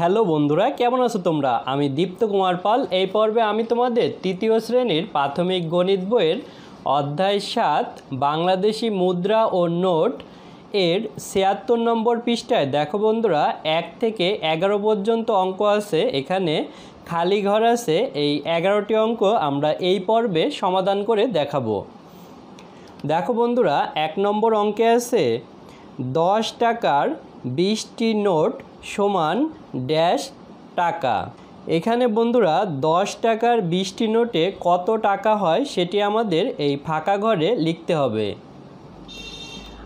Hello বন্ধুরা, কেমন আছো তোমরা? আমি দীপ্ত কুমার পাল। এই পর্বে আমি তোমাদের তৃতীয় শ্রেণির প্রাথমিক গণিত বইয়ের অধ্যায় সাত, বাংলাদেশি মুদ্রা ও নোট এর ছিয়াত্তর নম্বর পৃষ্ঠায়। দেখো বন্ধুরা, এক থেকে এগারো পর্যন্ত অঙ্ক আছে, এখানে খালি ঘর আছে, এই এগারোটি অঙ্ক আমরা এই পর্বে সমাধান করে দেখাবো। দেখো বন্ধুরা, এক নম্বর অঙ্কে আছে দশ টাকার বিশটি নোট সমান ড্যাশ টাকা। এখানে বন্ধুরা, দশ টাকার বিশটি নোটে কত টাকা হয় সেটি আমাদের এই ফাঁকা ঘরে লিখতে হবে।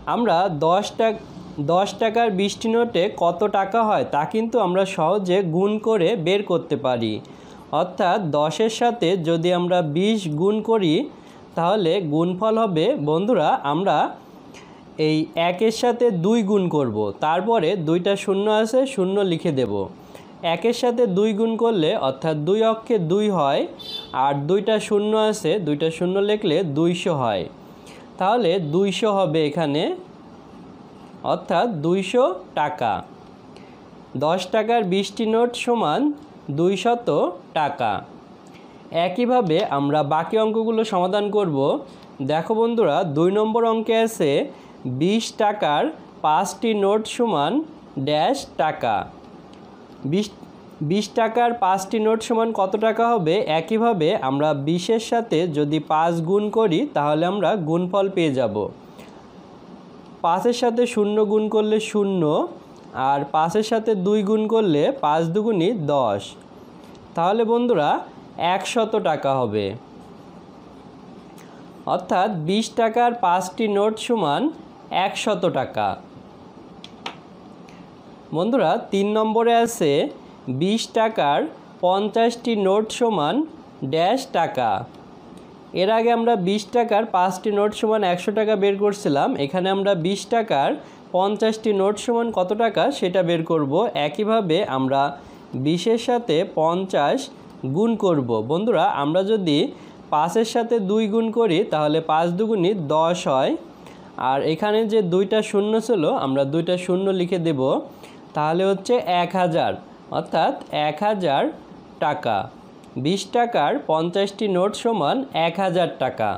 আমরা দশ টাকা দশ টাকার বিশটি নোটে কত টাকা হয় তা কিন্তু আমরা সহজে গুণ করে বের করতে পারি। অর্থাৎ দশের সাথে যদি আমরা বিশ গুণ করি, তাহলে গুণফল হবে, বন্ধুরা, আমরা এই একের সাথে দুই গুণ করব। তারপরে দুইটা শূন্য আছে, শূন্য লিখে দেব। একের সাথে দুই গুণ করলে, অর্থাৎ দুই অক্ষে দুই হয়, আর দুইটা শূন্য আছে, দুইটা শূন্য লিখলে দুইশো হয়। তাহলে দুইশো হবে এখানে, অর্থাৎ দুইশো টাকা। দশ টাকার বিশটি নোট সমান দুইশত টাকা। একইভাবে আমরা বাকি অঙ্কগুলো সমাধান করব। দেখো বন্ধুরা, দুই নম্বর অঙ্কে আছে বিশ টাকার পাঁচটি নোট সমান ড্যাশ টাকা। বিশ বিশ টাকার পাঁচটি নোট সমান কত টাকা হবে? একইভাবে আমরা বিশের সাথে যদি পাঁচ গুণ করি, তাহলে আমরা গুণফল পেয়ে যাব। পাঁচের সাথে শূন্য গুণ করলে শূন্য, আর পাঁচের সাথে দুই গুণ করলে পাঁচ দুগুণই দশ। তাহলে বন্ধুরা, একশত টাকা হবে। অর্থাৎ বিশ টাকার পাঁচটি নোট সমান একশত টাকা। বন্ধুরা, তিন নম্বরে আছে বিশ টাকার পঞ্চাশটি নোট সমান ড্যাশ টাকা। এর আগে আমরা বিশ টাকার পাঁচটি নোট সমান একশো টাকা বের করছিলাম। এখানে আমরা বিশ টাকার পঞ্চাশটি নোট সমান কত টাকা সেটা বের করব। একইভাবে আমরা বিশের সাথে পঞ্চাশ গুণ করব। বন্ধুরা, আমরা যদি পাঁচের সাথে দুই গুণ করি, তাহলে পাঁচ দুগুণই দশ হয়। আর এখানে যে দুইটা শূন্য ছিল, আমরা দুইটা শূন্য লিখে দেব, তাহলে হচ্ছে এক হাজার। অর্থাৎ এক হাজার টাকা। বিশ টাকার পঞ্চাশটি নোট সমান এক হাজার টাকা।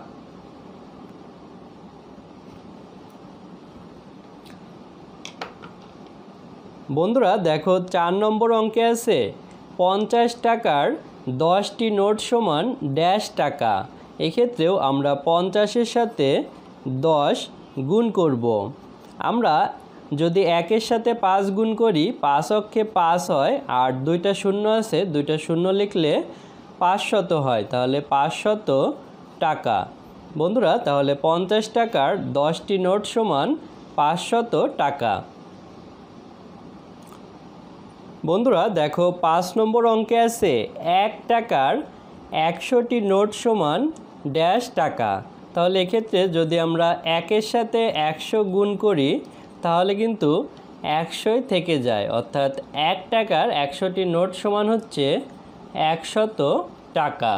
বন্ধুরা, দেখো চার নম্বর অঙ্কে আছে, পঞ্চাশ টাকার দশটি নোট সমান ড্যাশ টাকা। এক্ষেত্রেও আমরা পঞ্চাশের সাথে দশ গুণ করব। আমরা যদি একের সাথে পাঁচ গুণ করি, পাঁচ অক্ষে পাঁচ হয়, আর দুইটা শূন্য আছে, দুইটা শূন্য লিখলে পাঁচশত হয়। তাহলে পাঁচশত টাকা। বন্ধুরা, তাহলে পঞ্চাশ টাকার দশটি নোট সমান পাঁচশত টাকা। বন্ধুরা, দেখো, পাঁচ নম্বর অঙ্কে আছে এক টাকার একশোটি নোট সমান ড্যাশ টাকা। তাহলে এক্ষেত্রে যদি আমরা একের সাথে একশো গুণ করি, তাহলে কিন্তু একশোই থেকে যায়। অর্থাৎ এক টাকার একশোটি নোট সমান হচ্ছে একশত টাকা।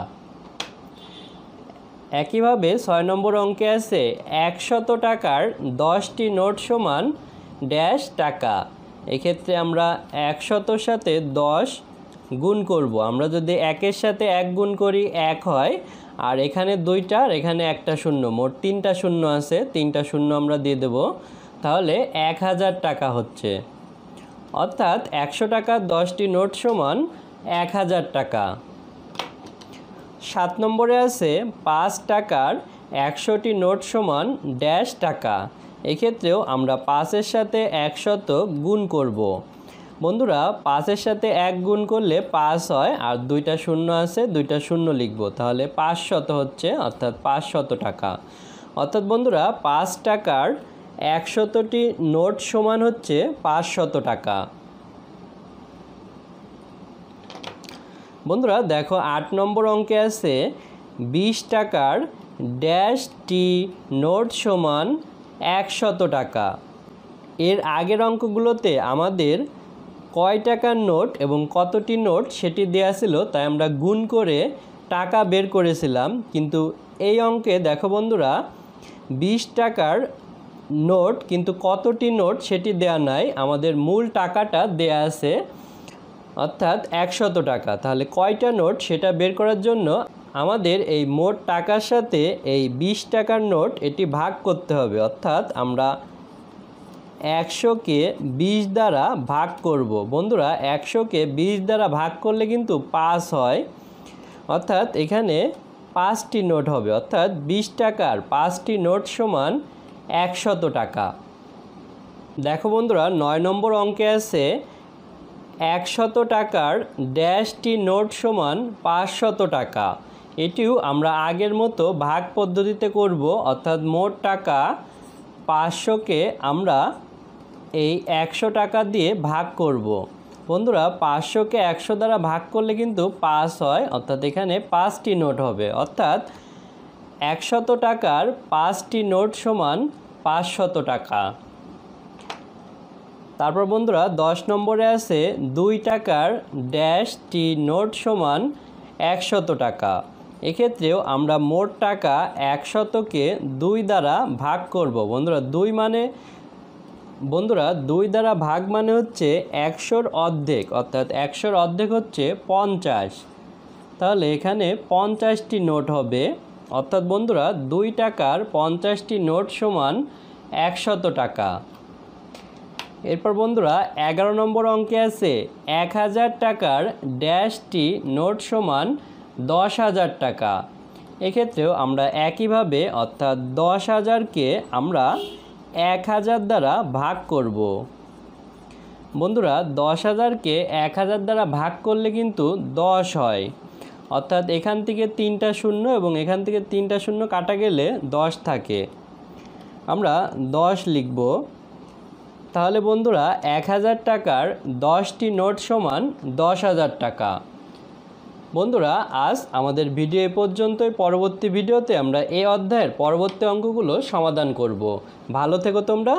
একইভাবে ছয় নম্বর অঙ্কে আছে, একশত টাকার দশটি নোট সমান ড্যাশ টাকা। এক্ষেত্রে আমরা একশতর সাথে দশ গুণ করব। আমরা যদি একের সাথে এক গুণ করি, এক হয়, আর এখানে দুইটা, আর এখানে একটা শূন্য, মোট তিনটা শূন্য আছে, তিনটা শূন্য আমরা দিয়ে দেব। তাহলে এক হাজার টাকা হচ্ছে। অর্থাৎ একশো টাকার দশটি নোট সমান এক হাজার টাকা। সাত নম্বরে আছে, পাঁচ টাকার একশোটি নোট সমান ড্যাশ টাকা। এক্ষেত্রেও আমরা পাঁচের সাথে একশত গুণ করব। বন্ধুরা, পাঁচের সাথে এক গুণ করলে পাঁচ হয়, আর দুইটা শূন্য আছে, দুইটা শূন্য লিখব। তাহলে পাঁচ শত হচ্ছে, অর্থাৎ পাঁচ শত টাকা। অর্থাৎ বন্ধুরা, পাঁচ টাকার একশতটি নোট সমান হচ্ছে পাঁচ শত টাকা। বন্ধুরা, দেখো, আট নম্বর অঙ্কে আছে, বিশ টাকার ড্যাশ টি নোট সমান একশত টাকা। এর আগের অঙ্কগুলোতে আমাদের কয় টাকার নোট এবং কতটি নোট সেটি দেওয়া ছিল, তাই আমরা গুণ করে টাকা বের করেছিলাম। কিন্তু এই অঙ্কে দেখো বন্ধুরা, বিশ টাকার নোট কিন্তু কতটি নোট সেটি দেয়া নাই, আমাদের মূল টাকাটা দেয়া আছে অর্থাৎ একশত টাকা। তাহলে কয়টা নোট সেটা বের করার জন্য আমাদের এই মোট টাকার সাথে এই বিশ টাকার নোট এটি ভাগ করতে হবে। অর্থাৎ আমরা একশোকে বিশ দ্বারা ভাগ করব। বন্ধুরা একশোকে বিশ দ্বারা ভাগ করলে কিন্তু পাঁচ হয়। অর্থাৎ এখানে পাঁচটি নোট হবে। অর্থাৎ বিশ টাকার পাঁচটি নোট সমান একশত টাকা। দেখো বন্ধুরা, নয় নম্বর অঙ্কে আছে, একশত টাকার ড্যাশটি নোট সমান পাঁচশত টাকা। এটিও আমরা আগের মতো ভাগ পদ্ধতিতে করব। অর্থাৎ মোট টাকা পাঁচশোকে আমরা এই একশো টাকা দিয়ে ভাগ করব। বন্ধুরা পাঁচশোকে একশো দ্বারা ভাগ করলে কিন্তু পাঁচ হয়, অর্থাৎ এখানে পাঁচটি নোট হবে। অর্থাৎ একশত টাকার পাঁচটি নোট সমান পাঁচশত টাকা। তারপর বন্ধুরা, দশ নম্বরে আছে দুই টাকার ড্যাশটি নোট সমান একশত টাকা। এক্ষেত্রেও আমরা মোট টাকা একশতকে দুই দ্বারা ভাগ করব। বন্ধুরা, দুই মানে বন্ধুরা, দুই দ্বারা ভাগ মানে হচ্ছে একশোর অর্ধেক, অর্থাৎ একশোর অর্ধেক হচ্ছে পঞ্চাশ। তাহলে এখানে পঞ্চাশটি নোট হবে, অর্থাৎ বন্ধুরা, দুই টাকার পঞ্চাশটি নোট সমান একশত টাকা। এরপর বন্ধুরা, এগারো নম্বর অঙ্কে আছে, এক হাজার টাকার ড্যাশটি নোট সমান দশ হাজার টাকা। এক্ষেত্রেও আমরা একইভাবে, অর্থাৎ দশ হাজারকে আমরা এক হাজার দ্বারা ভাগ করব। বন্ধুরা, দশ হাজারকে এক হাজার দ্বারা ভাগ করলে কিন্তু দশ হয়। অর্থাৎ এখান থেকে তিনটা শূন্য এবং এখান থেকে তিনটা শূন্য কাটা গেলে দশ থাকে। আমরা দশ লিখব। তাহলে বন্ধুরা, এক হাজার টাকার দশটি নোট সমান দশ হাজার টাকা। বন্ধুরা, আজ আমাদের ভিডিও এ পর্যন্তই। পরবর্তী ভিডিওতে আমরা এই অধ্যায়ের পরবর্তী অঙ্কগুলো সমাধান করব। ভালো থেকো তোমরা।